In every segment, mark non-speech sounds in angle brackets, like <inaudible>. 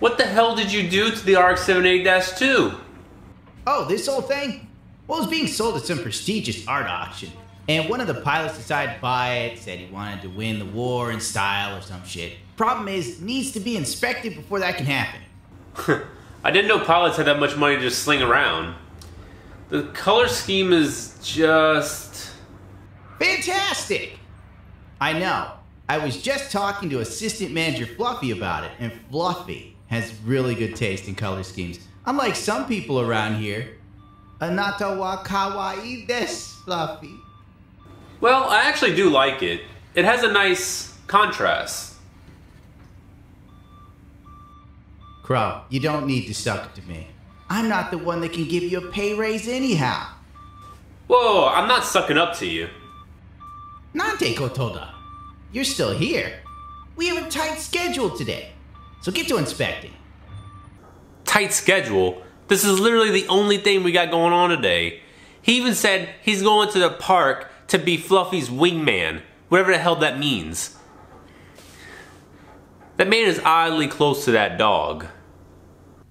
What the hell did you do to the RX-78-2? Oh, this whole thing? Well, it was being sold at some prestigious art auction. And one of the pilots decided to buy it, said he wanted to win the war in style or some shit. Problem is, needs to be inspected before that can happen. <laughs> I didn't know pilots had that much money to just sling around. The color scheme is just... Fantastic! I know. I was just talking to assistant manager Fluffy about it, and Fluffy has really good taste in color schemes. Unlike some people around here. Anata wa kawaii desu, Fluffy. Well, I actually do like it. It has a nice contrast. Krow, you don't need to suck it to me. I'm not the one that can give you a pay raise anyhow. Whoa, I'm not sucking up to you. Nante Kotoda, you're still here. We have a tight schedule today, so get to inspecting. Tight schedule? This is literally the only thing we got going on today. He even said he's going to the park to be Fluffy's wingman, whatever the hell that means. That man is oddly close to that dog.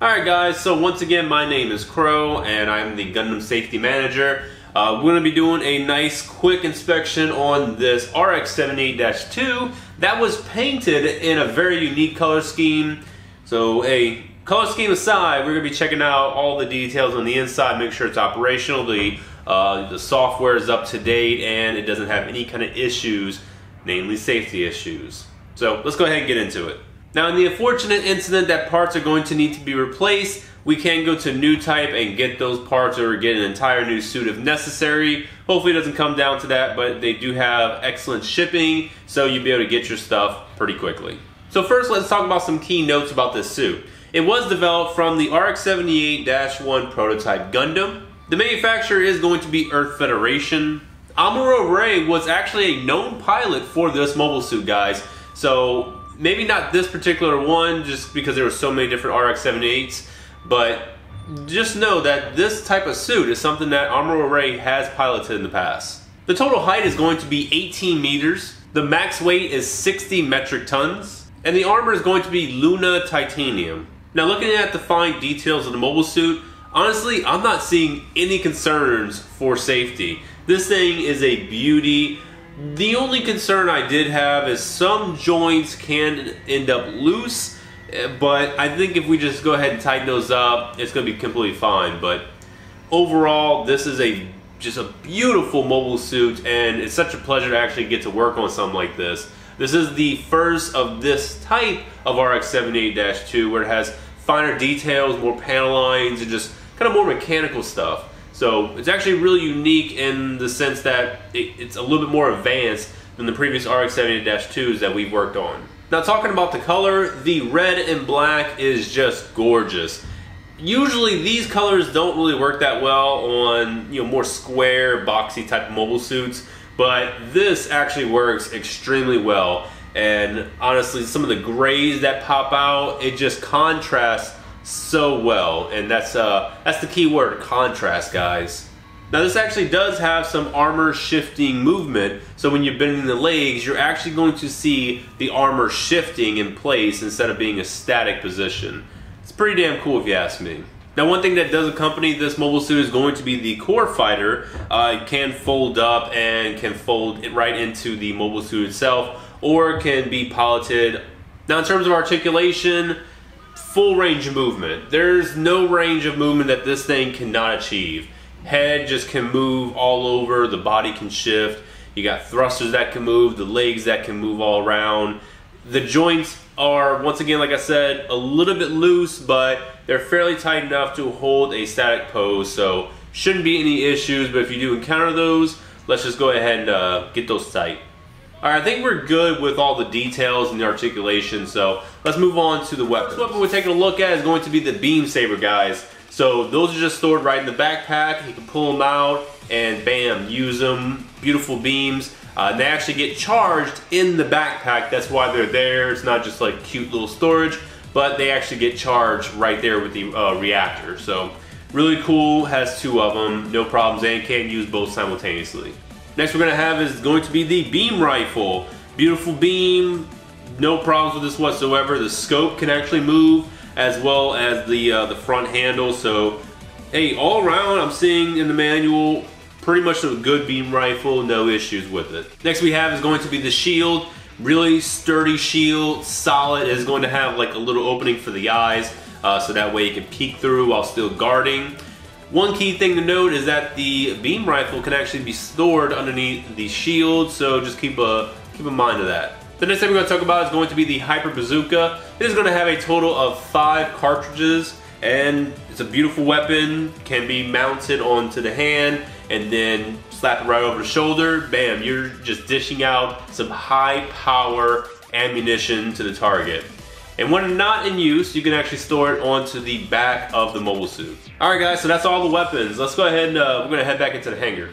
Alright guys, so once again my name is Krow and I'm the Gundam Safety Manager. Uh, we're going to be doing a nice quick inspection on this RX-78-2 that was painted in a very unique color scheme. So a color scheme aside, we're going to be checking out all the details on the inside, make sure it's operational, the, uh, the software is up to date, and it doesn't have any kind of issues, namely safety issues. So let's go ahead and get into it. Now in the unfortunate incident that parts are going to need to be replaced, we can go to Newtype and get those parts or get an entire new suit if necessary. Hopefully it doesn't come down to that, but they do have excellent shipping, so you'll be able to get your stuff pretty quickly. So first let's talk about some key notes about this suit. It was developed from the RX-78-1 prototype Gundam. The manufacturer is going to be Earth Federation. Amuro Ray was actually a known pilot for this mobile suit, guys. So maybe not this particular one just because there were so many different RX-78s, but just know that this type of suit is something that Amuro Ray has piloted in the past. The total height is going to be 18 meters, the max weight is 60 metric tons, and the armor is going to be Luna Titanium. Now looking at the fine details of the mobile suit, honestly I'm not seeing any concerns for safety. This thing is a beauty. The only concern I did have is some joints can end up loose, eh, but I think if we just go ahead and tighten those up, it's going to be completely fine. But overall, this is a just a beautiful mobile suit, and it's such a pleasure to actually get to work on something like this. This is the first of this type of RX-78-2 where it has finer details, more panel lines, and just kind of more mechanical stuff. So it's actually really unique in the sense that it, it's a little bit more advanced than the previous RX-78-2s that we've worked on. Now talking about the color, the red and black is just gorgeous. Usually these colors don't really work that well on you know more square, boxy type mobile suits, but this actually works extremely well. And honestly, some of the grays that pop out, it just contrasts so well, and that's uh, that's the key word, contrast, guys. Now this actually does have some armor shifting movement, so when you're bending the legs, you're actually going to see the armor shifting in place instead of being a static position. It's pretty damn cool if you ask me. Now one thing that does accompany this mobile suit is going to be the core fighter. Uh, it can fold up and can fold it right into the mobile suit itself, or can be piloted. Now in terms of articulation, full range of movement. There's no range of movement that this thing cannot achieve. Head just can move all over, the body can shift. You got thrusters that can move, the legs that can move all around. The joints are, once again, like I said, a little bit loose, but they're fairly tight enough to hold a static pose, so shouldn't be any issues, but if you do encounter those, let's just go ahead and uh, get those tight. Alright, I think we're good with all the details and the articulation, so let's move on to the weapons. The weapon we're taking a look at is going to be the Beam Saber, guys. So those are just stored right in the backpack. You can pull them out and bam, use them. Beautiful beams. Uh, they actually get charged in the backpack. That's why they're there. It's not just like cute little storage, but they actually get charged right there with the uh, reactor. So really cool, has two of them, no problems, and can use both simultaneously. Next we're to have is going to be the beam rifle. Beautiful beam, no problems with this whatsoever. The scope can actually move as well as the uh, the front handle. So, hey, all around, I'm seeing in the manual pretty much a good beam rifle, no issues with it. Next we have is going to be the shield. Really sturdy shield, solid. It is going to have like a little opening for the eyes, uh, so that way you can peek through while still guarding. One key thing to note is that the beam rifle can actually be stored underneath the shield, so just keep a keep in mind of that. The next thing we're going to talk about is going to be the Hyper Bazooka. It is going to have a total of five cartridges, and it's a beautiful weapon, can be mounted onto the hand, and then slap it right over the shoulder. Bam, you're just dishing out some high power ammunition to the target. And when not in use, you can actually store it onto the back of the mobile suit. All right, guys, so that's all the weapons. Let's go ahead and uh, we're gonna head back into the hangar.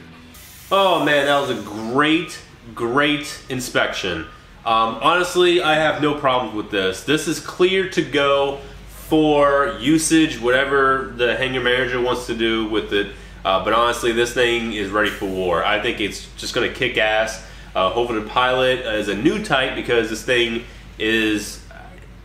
Oh man, that was a great, great inspection. Um, honestly, I have no problems with this. This is clear to go for usage, whatever the hangar manager wants to do with it. Uh, but honestly, this thing is ready for war. I think it's just gonna kick ass. Uh, hoping to pilot is a new type because this thing is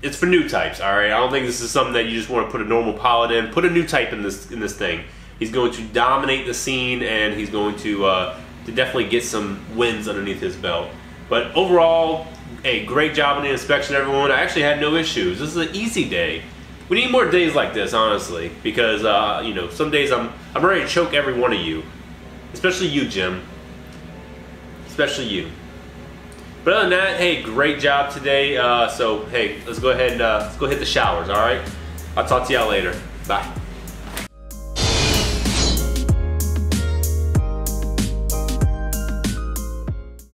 it's for new types. All right, I don't think this is something that you just want to put a normal pilot in. Put a new type in this in this thing. He's going to dominate the scene, and he's going to uh, to definitely get some wins underneath his belt. But overall, a great job on the inspection, everyone. I actually had no issues. This is an easy day. We need more days like this, honestly, because uh, you know some days I'm I'm ready to choke every one of you, especially you, Jim. Especially you. But other than that, hey, great job today. Uh, so hey, let's go ahead and uh, let's go hit the showers. All right. I'll talk to y'all later. Bye.